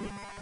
Yeah.